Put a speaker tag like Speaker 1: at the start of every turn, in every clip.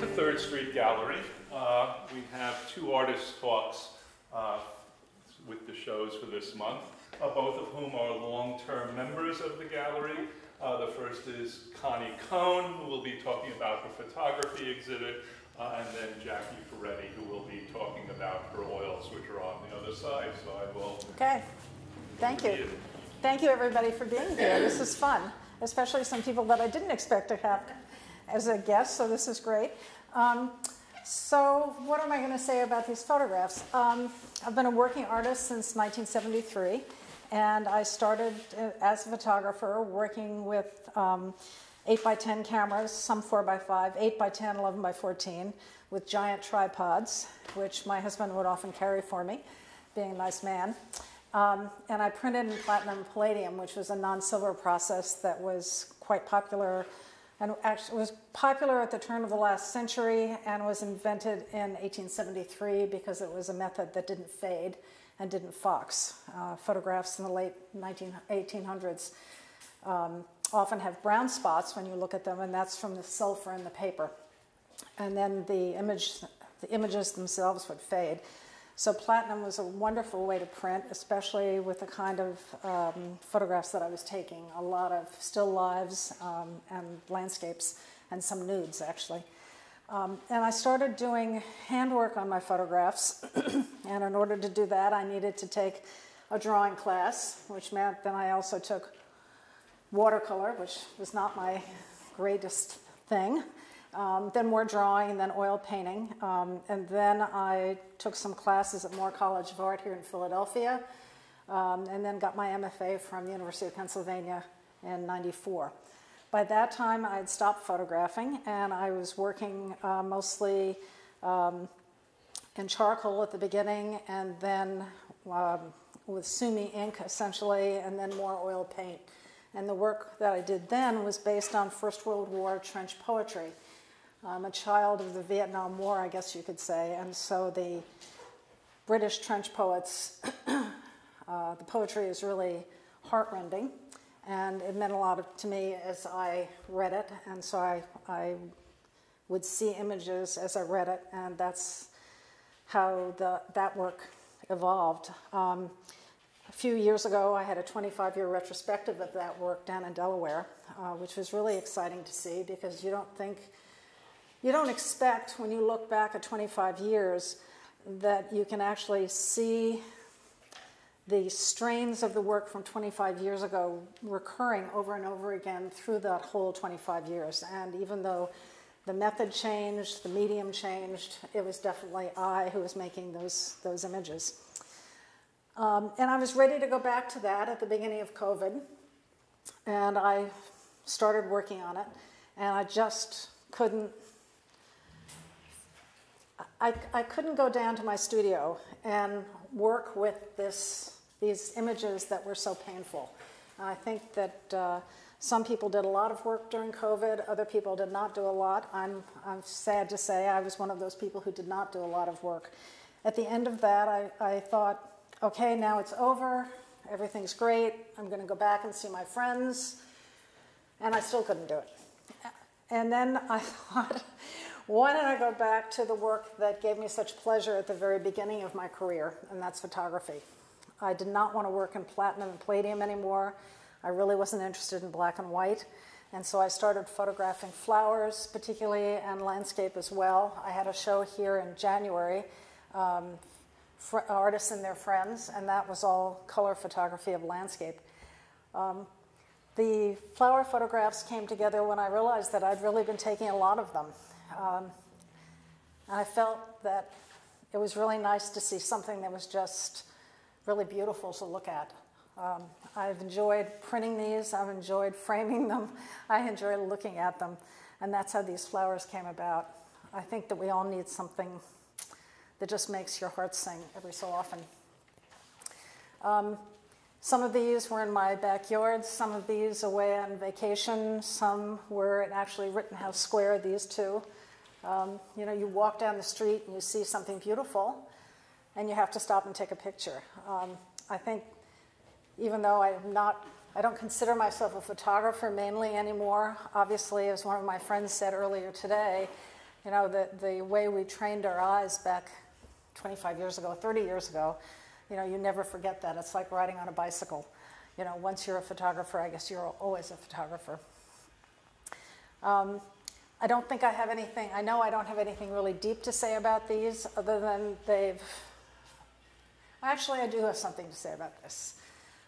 Speaker 1: To Third Street Gallery. Uh, we have two artist talks uh, with the shows for this month, uh, both of whom are long-term members of the gallery. Uh, the first is Connie Cone, who will be talking about her photography exhibit, uh, and then Jackie Ferretti, who will be talking about her oils, which are on the other side. So I will.
Speaker 2: Okay. Thank you. Thank you, everybody, for being here. This is fun, especially some people that I didn't expect to have as a guest, so this is great. Um, so what am I going to say about these photographs? Um, I've been a working artist since 1973, and I started uh, as a photographer working with um, 8 by 10 cameras, some 4 by 5, 8 by 10, 11 by 14, with giant tripods, which my husband would often carry for me, being a nice man. Um, and I printed in platinum palladium, which was a non-silver process that was quite popular and actually was popular at the turn of the last century and was invented in 1873 because it was a method that didn't fade and didn't fox. Uh, photographs in the late 19, 1800s um, often have brown spots when you look at them, and that's from the sulfur in the paper. And then the image, the images themselves would fade. So platinum was a wonderful way to print, especially with the kind of um, photographs that I was taking. A lot of still lives um, and landscapes, and some nudes actually. Um, and I started doing handwork on my photographs. and in order to do that, I needed to take a drawing class, which meant then I also took watercolor, which was not my greatest thing um, then more drawing, then oil painting. Um, and then I took some classes at Moore College of Art here in Philadelphia, um, and then got my MFA from the University of Pennsylvania in 94. By that time, I had stopped photographing, and I was working uh, mostly um, in charcoal at the beginning, and then um, with Sumi ink, essentially, and then more oil paint. And the work that I did then was based on First World War trench poetry. I'm a child of the Vietnam War, I guess you could say, and so the British trench poets, uh, the poetry is really heartrending, and it meant a lot to me as I read it, and so I, I would see images as I read it, and that's how the, that work evolved. Um, a few years ago, I had a 25 year retrospective of that work down in Delaware, uh, which was really exciting to see because you don't think you don't expect when you look back at 25 years that you can actually see the strains of the work from 25 years ago recurring over and over again through that whole 25 years. And even though the method changed, the medium changed, it was definitely I who was making those, those images. Um, and I was ready to go back to that at the beginning of COVID. And I started working on it. And I just couldn't I, I couldn't go down to my studio and work with this, these images that were so painful. I think that uh, some people did a lot of work during COVID, other people did not do a lot. I'm, I'm sad to say I was one of those people who did not do a lot of work. At the end of that, I, I thought, okay, now it's over, everything's great, I'm going to go back and see my friends, and I still couldn't do it. And then I thought, why don't I go back to the work that gave me such pleasure at the very beginning of my career, and that's photography. I did not want to work in platinum and palladium anymore. I really wasn't interested in black and white. And so I started photographing flowers, particularly, and landscape as well. I had a show here in January, um, artists and their friends, and that was all color photography of landscape. Um, the flower photographs came together when I realized that I'd really been taking a lot of them. Um, and I felt that it was really nice to see something that was just really beautiful to look at. Um, I've enjoyed printing these, I've enjoyed framing them, I enjoy looking at them, and that's how these flowers came about. I think that we all need something that just makes your heart sing every so often. Um, some of these were in my backyard, some of these away on vacation, some were at actually Rittenhouse Square, these two. Um, you know, you walk down the street and you see something beautiful, and you have to stop and take a picture. Um, I think, even though I'm not I don't consider myself a photographer mainly anymore. Obviously, as one of my friends said earlier today, you know, the, the way we trained our eyes back 25 years ago, 30 years ago, you know, you never forget that. It's like riding on a bicycle. You know, once you're a photographer, I guess you're always a photographer. Um, I don't think I have anything, I know I don't have anything really deep to say about these other than they've, actually, I do have something to say about this.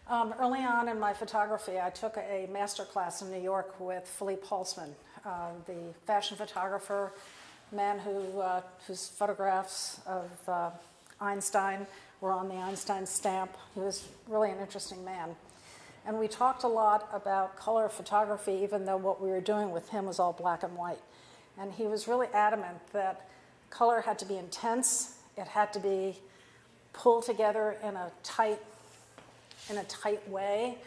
Speaker 2: Um, early on in my photography, I took a master class in New York with Philippe Halsman, uh, the fashion photographer, man who, uh, whose photographs of uh, Einstein were on the Einstein stamp. He was really an interesting man. And we talked a lot about color photography, even though what we were doing with him was all black and white. And he was really adamant that color had to be intense, it had to be pulled together in a tight, in a tight way,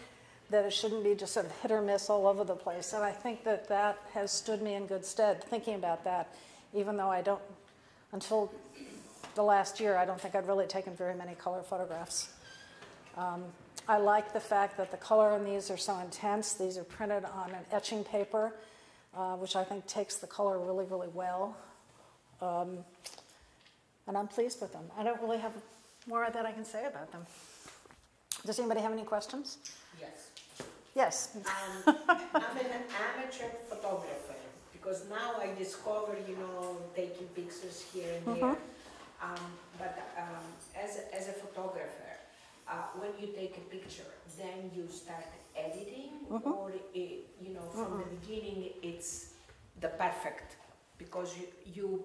Speaker 2: that it shouldn't be just sort of hit or miss all over the place. And I think that that has stood me in good stead thinking about that, even though I don't, until the last year, I don't think I'd really taken very many color photographs. Um, I like the fact that the color in these are so intense. These are printed on an etching paper, uh, which I think takes the color really, really well. Um, and I'm pleased with them. I don't really have more that I can say about them. Does anybody have any questions?
Speaker 3: Yes.
Speaker 2: Yes.
Speaker 3: Um, I'm an amateur photographer because now I discover, you know, taking pictures here and there. Um, but um, as, a- as a photographer, uh, when you take a picture, then you start editing, or it, you know, from the beginning, it's the perfect because you, you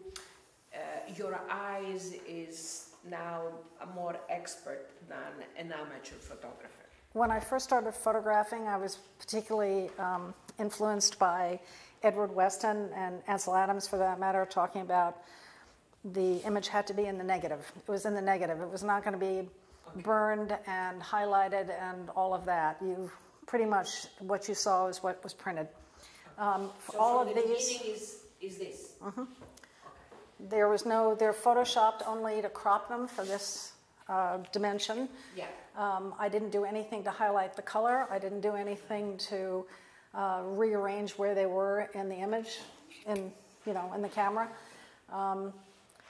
Speaker 3: uh, your eyes is now a more expert than an amateur photographer.
Speaker 2: When I first started photographing, I was particularly um, influenced by Edward Weston and Ansel Adams, for that matter, talking about the image had to be in the negative. It was in the negative. It was not going to be burned and highlighted and all of that. You pretty much what you saw is what was printed. Um,
Speaker 3: So
Speaker 2: all of
Speaker 3: the
Speaker 2: these,
Speaker 3: is, is this?
Speaker 2: there was no. They're photoshopped only to crop them for this uh, dimension.
Speaker 3: Yeah.
Speaker 2: Um, I didn't do anything to highlight the color. I didn't do anything to uh, rearrange where they were in the image, in you know, in the camera. Um,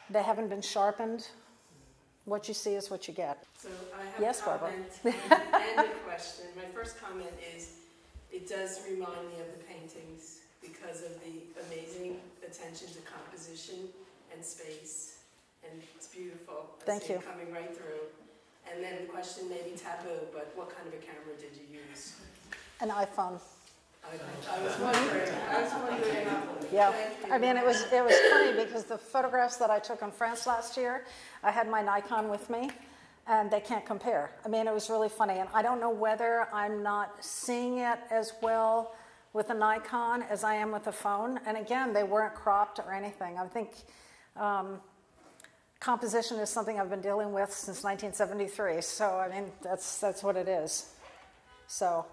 Speaker 2: they haven't been sharpened. What you see is what you get.
Speaker 4: So I have
Speaker 2: Yes,
Speaker 4: a
Speaker 2: Barbara.
Speaker 4: and a question. My first comment is, it does remind me of the paintings because of the amazing attention to composition and space, and it's beautiful. I
Speaker 2: Thank you.
Speaker 4: coming right through. And then the question may be taboo, but what kind of a camera did you use?
Speaker 2: An iPhone.
Speaker 4: I, was wondering, I was wondering.
Speaker 2: Yeah, I mean, it was it was funny because the photographs that I took in France last year, I had my Nikon with me, and they can't compare. I mean, it was really funny, and I don't know whether I'm not seeing it as well with a Nikon as I am with a phone. And again, they weren't cropped or anything. I think um, composition is something I've been dealing with since 1973. So I mean, that's that's what it is. So,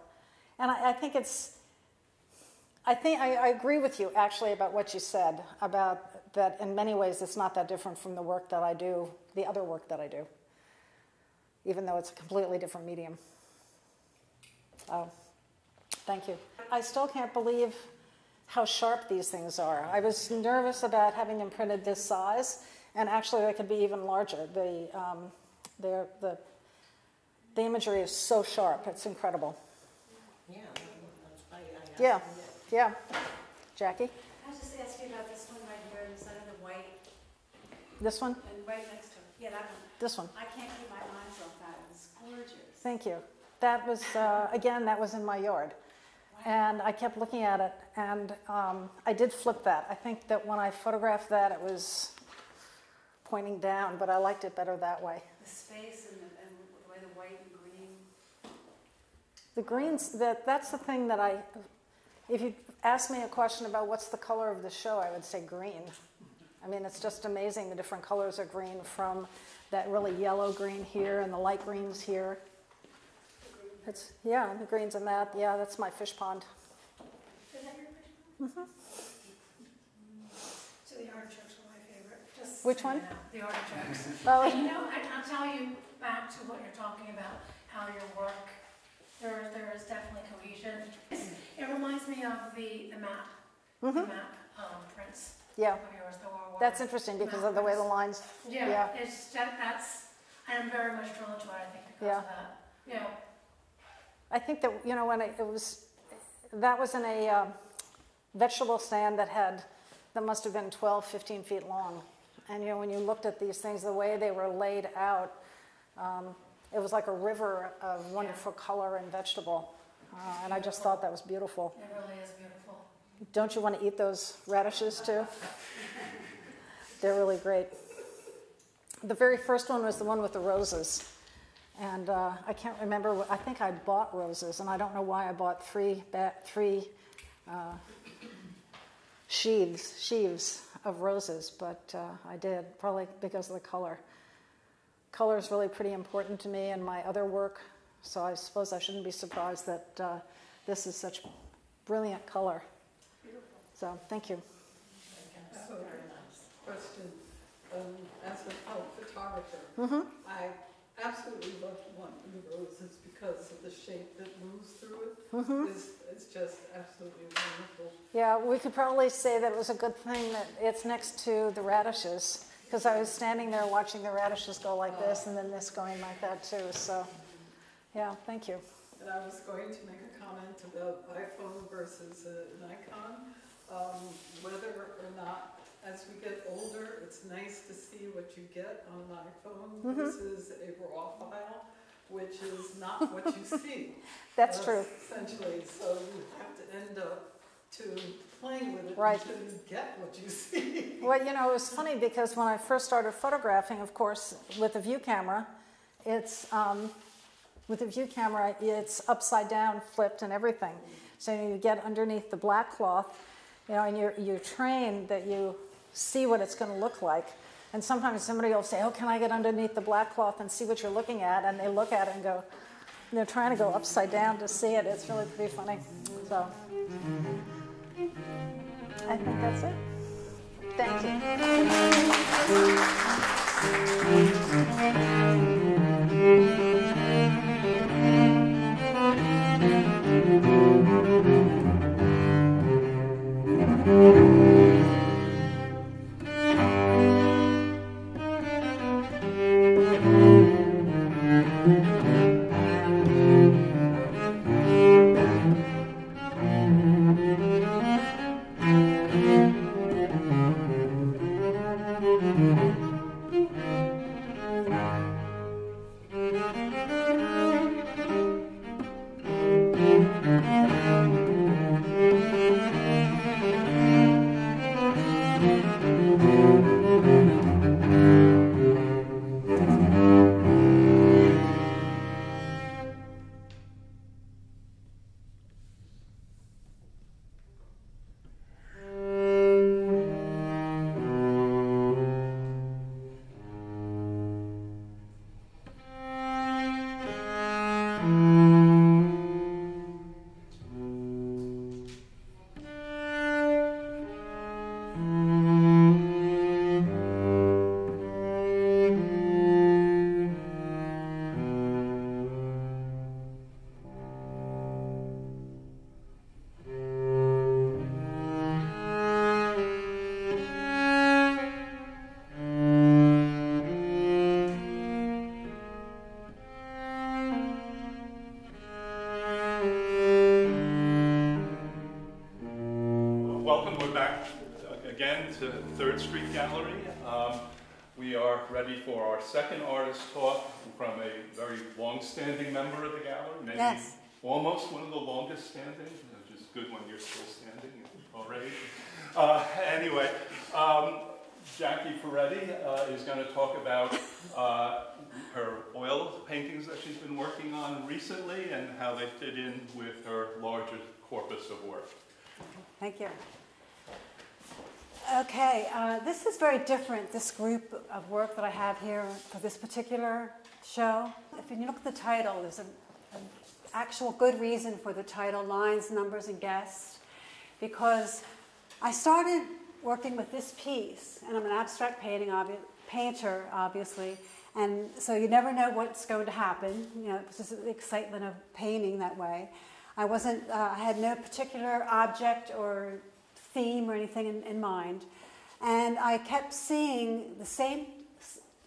Speaker 2: and I, I think it's. I think I, I agree with you actually about what you said about that. In many ways, it's not that different from the work that I do, the other work that I do, even though it's a completely different medium. Oh, thank you. I still can't believe how sharp these things are. I was nervous about having them printed this size, and actually, they could be even larger. The um, they're, the the imagery is so sharp; it's incredible.
Speaker 3: Yeah, that's why I asked.
Speaker 2: Yeah. Yeah. Jackie,
Speaker 5: I was just asking about this one right here, the center, the white,
Speaker 2: this one,
Speaker 5: and right next to it. Yeah, that one.
Speaker 2: this one.
Speaker 5: I can't keep my eyes off that. It's gorgeous.
Speaker 2: Thank you. That was, uh, again, that was in my yard. And I kept looking at it, and um, I did flip that. I think that when I photographed that, it was pointing down, but I liked it better that way.
Speaker 5: The space and the, and the way the white and green.
Speaker 2: The greens, that, that's the thing that I, if you ask me a question about what's the color of the show, I would say green. I mean, it's just amazing the different colors of green from that really yellow green here and the light greens here. It's, yeah, the greens in that, yeah, that's my fish pond.
Speaker 5: Is that your fish? Mm-hmm. So the artichokes are my favorite. Just
Speaker 2: Which one?
Speaker 5: The artichokes.
Speaker 2: Oh.
Speaker 5: And you know, I, I'll tell you back to what you're talking about, how your work there, there is definitely cohesion. It reminds me of the, the map, the
Speaker 2: Mhm.
Speaker 5: map um, prints
Speaker 2: Yeah,
Speaker 5: of yours, the World War.
Speaker 2: that's interesting because of the way the lines,
Speaker 5: Yeah,
Speaker 2: yeah.
Speaker 5: it's, that- that's, I'm very much drawn to it, I think, because
Speaker 2: Yeah.
Speaker 5: of that. Yeah,
Speaker 2: I think that, you know, when it it was, that was in a um, vegetable stand that had, that must have been 12, 15 feet long. And, you know, when you looked at these things, the way they were laid out, um, it was like a river of wonderful color and vegetable. Uh, And I just thought that was beautiful.
Speaker 5: it really is beautiful.
Speaker 2: Don't you want to eat those radishes too? They're really great. The very first one was the one with the roses. And uh, I can't remember, what- I think I bought roses, and I don't know why I bought three, three uh, sheaves, sheaves of roses, but uh, I did, probably because of the color. Color is really pretty important to me in my other work, so I suppose I shouldn't be surprised that uh, this is such brilliant color. So, thank you.
Speaker 6: So, very nice. question, um, as a photo photographer,
Speaker 2: hmm
Speaker 6: I absolutely love one of the roses because of the shape that moves through it.
Speaker 2: hmm
Speaker 6: It's, it's just absolutely wonderful.
Speaker 2: Yeah, we could probably say that it was a good thing that it's next to the radishes, because I was standing there watching the radishes go like this and then this going like that too. So, yeah, thank you.
Speaker 6: And I was going to make a comment about iPhone versus uh, Nikon. Um, whether or not, as we get older, it's nice to see what you get on an iPhone
Speaker 2: Mhm.
Speaker 6: versus a raw file, which is not what you see.
Speaker 2: That's
Speaker 6: Uh,
Speaker 2: true.
Speaker 6: Essentially, so you have to end up to playing with it
Speaker 2: Right.
Speaker 6: until you get what you see.
Speaker 2: Well, you know, it was funny because when I first started photographing, of course, with a view camera, it's um, with a view camera, it's upside down, flipped, and everything. So you get underneath the black cloth, you know, and you're you're trained that you see what it's going to look like. And sometimes somebody will say, "Oh, can I get underneath the black cloth and see what you're looking at?" And they look at it and go, they're trying to go upside down to see it. It's really pretty funny. So I think that's it. Thank you.
Speaker 1: Welcome, 3rd Street Gallery. Um, we are ready for our second artist talk from a very long-standing member of the gallery, maybe
Speaker 2: yes.
Speaker 1: almost one of the longest standing, which is good when you're still standing already. Uh, anyway, um, Jackie Ferretti uh, is going to talk about uh, her oil paintings that she's been working on recently and how they fit in with her larger corpus of work.
Speaker 7: Thank you. Okay, uh, this is very different, this group of work that I have here for this particular show. If you look at the title, there's an actual good reason for the title, Lines, Numbers, and Guests, because I started working with this piece, and I'm an abstract painting obvi- painter, obviously, And so you never know what's going to happen. You know, it's just the excitement of painting that way. I wasn't, uh, I had no particular object or theme or anything in, in mind. And I kept seeing the same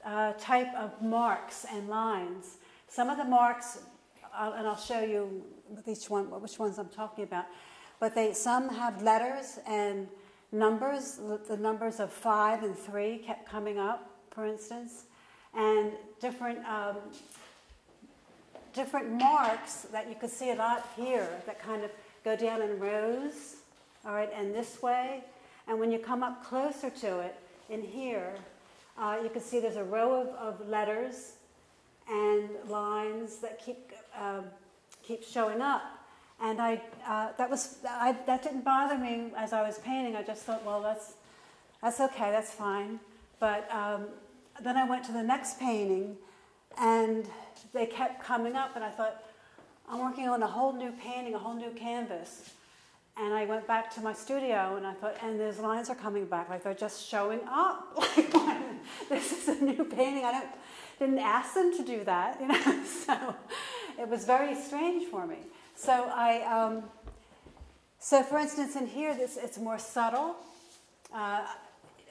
Speaker 7: uh, type of marks and lines. Some of the marks, uh, and I'll show you each one, which ones I'm talking about, but they some have letters and numbers. The numbers of five and three kept coming up, for instance, and different um, different marks that you could see a lot here that kind of go down in rows, all right, and this way. And when you come up closer to it, in here, uh, you can see there's a row of, of letters and lines that keep, uh, keep showing up. And I, uh, that, was, I, that didn't bother me as I was painting. I just thought, well, that's, that's okay, that's fine. But um, then I went to the next painting, and they kept coming up, and I thought, I'm working on a whole new painting, a whole new canvas. And I went back to my studio and I thought, and those lines are coming back, like they're just showing up. Like, this is a new painting. I don't, didn't ask them to do that, you know. So it was very strange for me. So I, um, so for instance, in here, this it's more subtle. Uh,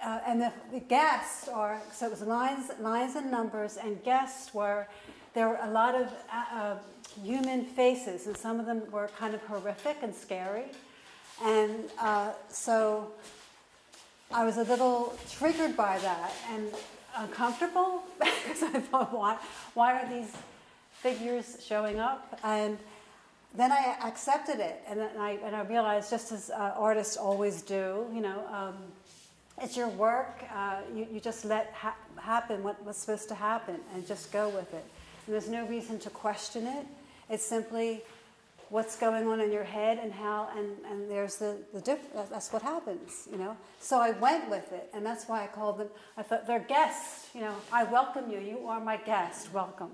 Speaker 7: uh, and the, the guests are so it was lines, lines and numbers, and guests were there were a lot of uh, uh, human faces, and some of them were kind of horrific and scary. And uh, so I was a little triggered by that and uncomfortable because I thought, why, why are these figures showing up? And then I accepted it, and then I, and I realized, just as uh, artists always do, you know, um, it's your work. Uh, you, you just let ha- happen what was supposed to happen and just go with it. And there's no reason to question it. It's simply what's going on in your head and how, and, and there's the, the diff- that's what happens, you know. So I went with it, and that's why I called them, I thought, they're guests, you know. I welcome you. You are my guest. Welcome.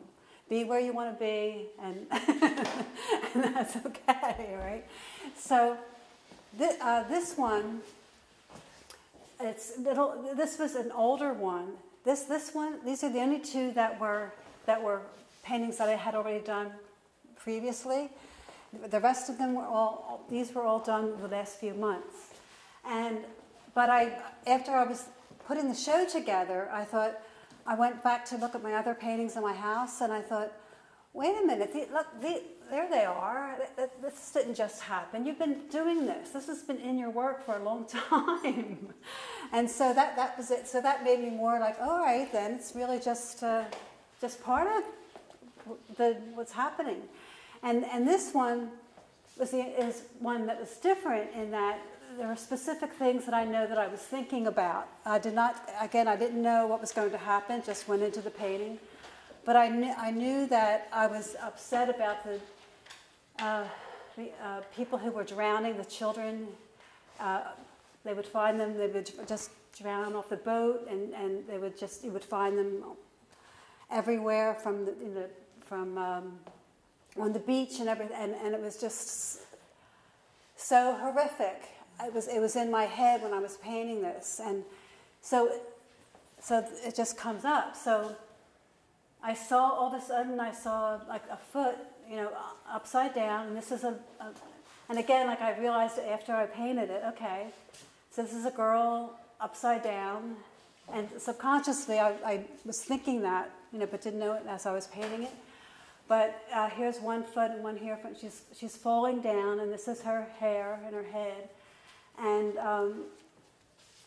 Speaker 7: Be where you want to be, and, and that's okay, right? So uh, this one, it's little, this was an older one. This, this one, these are the only two that were, that were paintings that I had already done previously. The rest of them were all, these were all done the last few months. And, but I, after I was putting the show together, I thought, I went back to look at my other paintings in my house and I thought, wait a minute, the, look, the, there they are. This didn't just happen. You've been doing this. This has been in your work for a long time. and so that, that was it. So that made me more like, all right, then it's really just, uh, just part of the, what's happening. And, and this one was the, is one that was different in that there are specific things that I know that I was thinking about. I did not, again, I didn't know what was going to happen, just went into the painting. But I knew, I knew that I was upset about the, uh, the uh, people who were drowning, the children. Uh, they would find them, they would just drown off the boat, and, and they would just, you would find them everywhere from, the, from um, on the beach and everything, and, and it was just so horrific. It was, it was in my head when I was painting this, and so, so it just comes up. So I saw all of a sudden, I saw like a foot, you know, upside down, and this is a, a and again, like I realized after I painted it, okay, so this is a girl upside down, and subconsciously I, I was thinking that, you know, but didn't know it as I was painting it. But uh, here's one foot and one here. She's, she's falling down, and this is her hair and her head. And, um,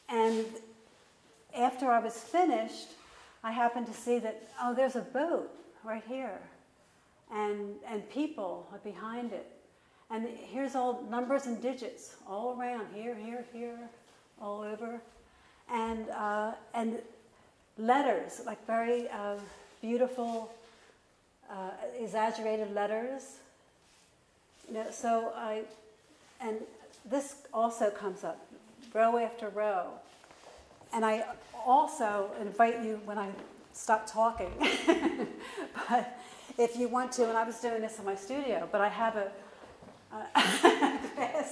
Speaker 7: and after I was finished, I happened to see that, oh, there's a boat right here. And, and people are behind it. And here's all numbers and digits all around here, here, here, all over. And, uh, and letters, like very uh, beautiful uh, exaggerated letters. You know, so I, and this also comes up row after row. And I also invite you when I stop talking, but if you want to, and I was doing this in my studio, but I have a, a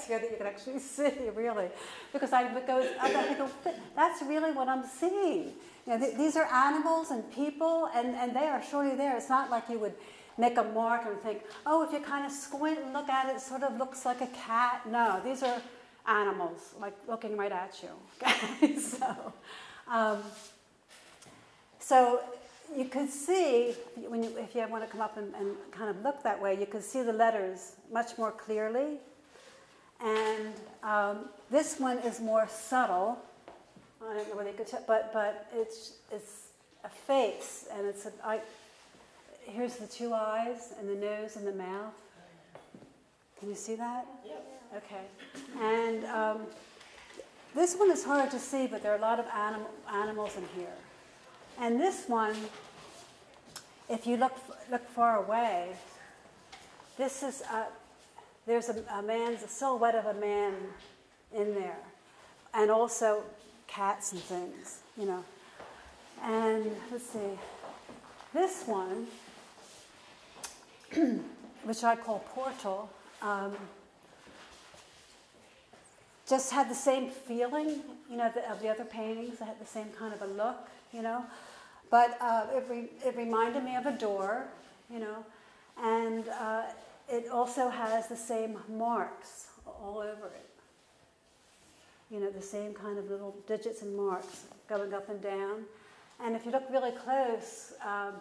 Speaker 7: here that you can actually see, really. Because I go, I go, that's really what I'm seeing. You know, th- these are animals and people, and, and they are surely there. It's not like you would make a mark and think, oh, if you kind of squint and look at it, it sort of looks like a cat. No, these are animals, like looking right at you. Okay? so, um, so you could see, when you, if you want to come up and, and kind of look that way, you could see the letters much more clearly. And um, this one is more subtle. I don't know whether you could tell, but, but it's, it's a face, and it's a, I, here's the two eyes, and the nose, and the mouth. Can you see that?
Speaker 3: Yep.
Speaker 7: Okay. And um, this one is hard to see, but there are a lot of anim- animals in here. And this one, if you look, look far away, this is a, there's a, a man's a silhouette of a man in there, and also cats and things, you know. And let's see, this one, which I call Portal, um, just had the same feeling, you know, the, of the other paintings. It had the same kind of a look, you know. But uh, it, re- it reminded me of a door, you know, and uh, it also has the same marks all over it. You know, the same kind of little digits and marks going up and down. And if you look really close, um,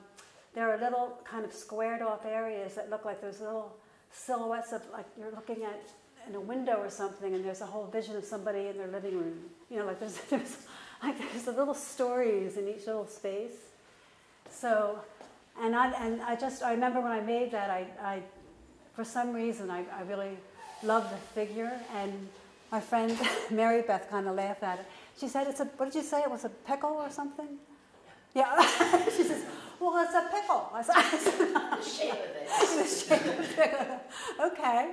Speaker 7: there are little kind of squared off areas that look like those little silhouettes of like you're looking at in a window or something, and there's a whole vision of somebody in their living room. You know, like there's there's like there's the little stories in each little space. So, and I and I just I remember when I made that I, I for some reason I, I really loved the figure and my friend Mary Beth kind of laughed at it. She said it's a what did you say it was a pickle or something? Yeah. she says, well it's a pickle. I said,
Speaker 3: The shape of it.
Speaker 7: the shape of it. okay.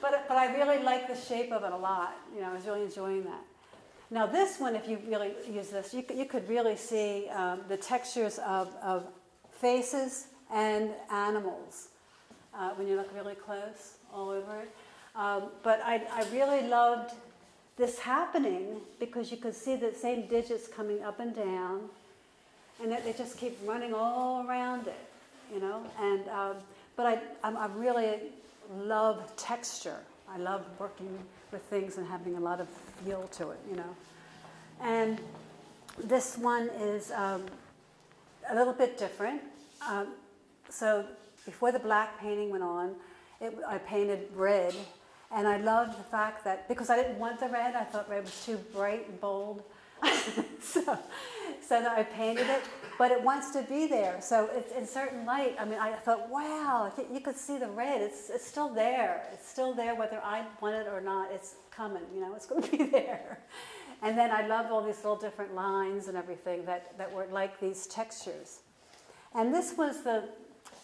Speaker 7: but, but I really like the shape of it a lot. You know, I was really enjoying that. Now this one, if you really use this, you, could- you could really see um, the textures of, of faces and animals uh, when you look really close all over it. Um, but I, I really loved this happening because you could see the same digits coming up and down, and that they just keep running all around it, you know. And um, but I, I'm, I really love texture. I love working with things and having a lot of feel to it, you know. And this one is um, a little bit different. Um, so before the black painting went on, it, I painted red, and I loved the fact that because I didn't want the red, I thought red was too bright and bold. so, so I painted it, but it wants to be there. So it's in certain light. I mean, I thought, wow, you could see the red. It's it's still there. It's still there, whether I want it or not. It's coming. You know, it's going to be there. And then I love all these little different lines and everything that, that were like these textures. And this was the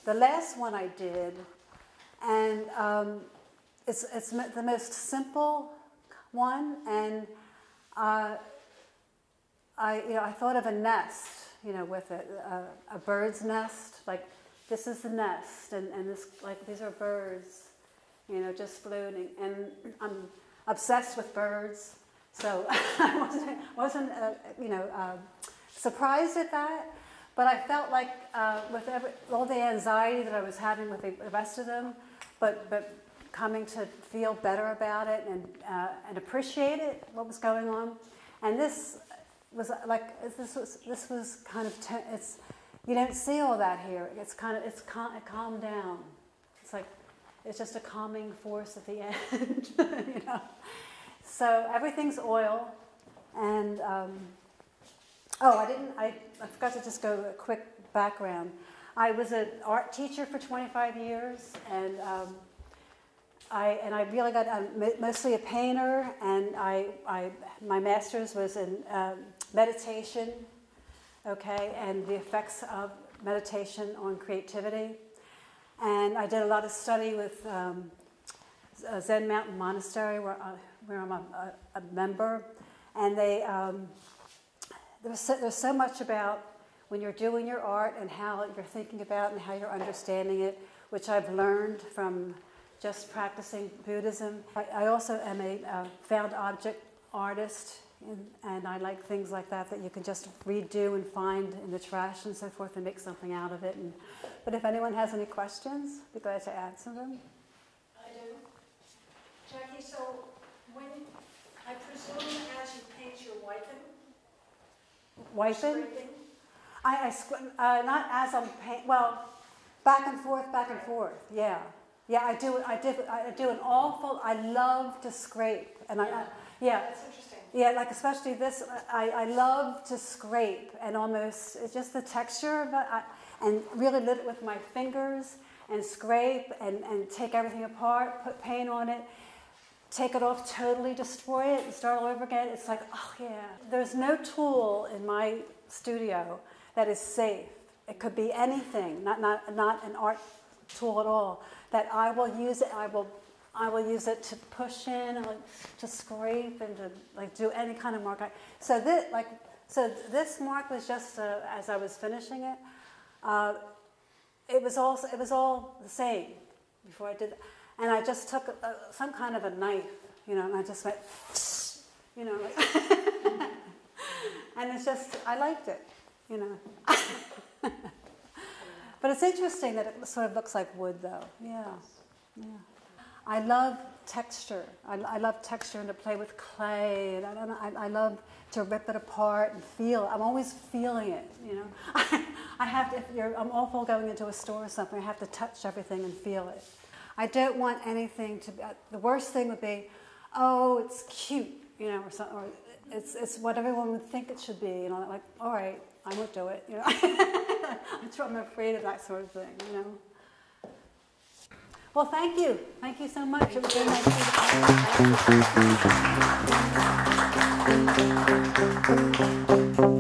Speaker 7: the last one I did, and um, it's it's the most simple one, and uh, I you know I thought of a nest, you know, with it, a, a bird's nest, like this is the nest, and, and this like these are birds, you know, just floating, and I'm obsessed with birds, so I wasn't wasn't uh, you know uh, surprised at that. But I felt like uh, with every, all the anxiety that I was having with the rest of them, but, but coming to feel better about it and, uh, and appreciate it, what was going on. And this was like, this was, this was kind of, it's, you don't see all that here. It's kind of, it's cal- it calmed down. It's like, it's just a calming force at the end, you know. So everything's oil, and um, Oh, I didn't, I, I forgot to just go a quick background. I was an art teacher for 25 years, and um, I, and I really got, I'm mostly a painter, and I, I, my master's was in um, meditation, okay, and the effects of meditation on creativity. And I did a lot of study with um, Zen Mountain Monastery, where, I, where I'm a, a, a member, and they, um, there's so, so much about when you're doing your art and how you're thinking about and how you're understanding it, which I've learned from just practicing Buddhism. I, I also am a found object artist, and, and I like things like that that you can just redo and find in the trash and so forth and make something out of it. And, but if anyone has any questions, I'd be glad to answer them.
Speaker 2: I do. Jackie, so when, I presume as you paint, you're wiping?
Speaker 7: Wiping? I, I squ- uh, not as I'm paint. Well, back and forth, back and forth. Yeah, yeah. I do. I did. I do an awful. I love to scrape, and I, I yeah.
Speaker 2: That's interesting.
Speaker 7: Yeah, like especially this, I, I love to scrape and almost, it's just the texture of it, I, and really lit it with my fingers and scrape and, and take everything apart, put paint on it, take it off, totally destroy it, and start all over again. It's like, oh yeah. There's no tool in my studio that is safe. It could be anything, not, not, not an art tool at all, that I will use it, I will I will use it to push in and like to scrape and to like do any kind of mark. So this like so this mark was just uh, as I was finishing it. Uh, it was all it was all the same before I did, that. And I just took a, some kind of a knife, you know, and I just went, you know, like and it's just I liked it, you know. but it's interesting that it sort of looks like wood, though. Yeah, yeah. I love texture. I, I love texture and to play with clay, and I, don't I, I love to rip it apart and feel. I'm always feeling it, you know. I have to. If you're, I'm awful going into a store or something. I have to touch everything and feel it. I don't want anything to. Be, uh, the worst thing would be, oh, it's cute, you know, or something. Or it's it's what everyone would think it should be, you know. Like, all right, I won't do it, you know. I'm afraid of that sort of thing, you know. Well, thank you. Thank you so much. It was very nice to.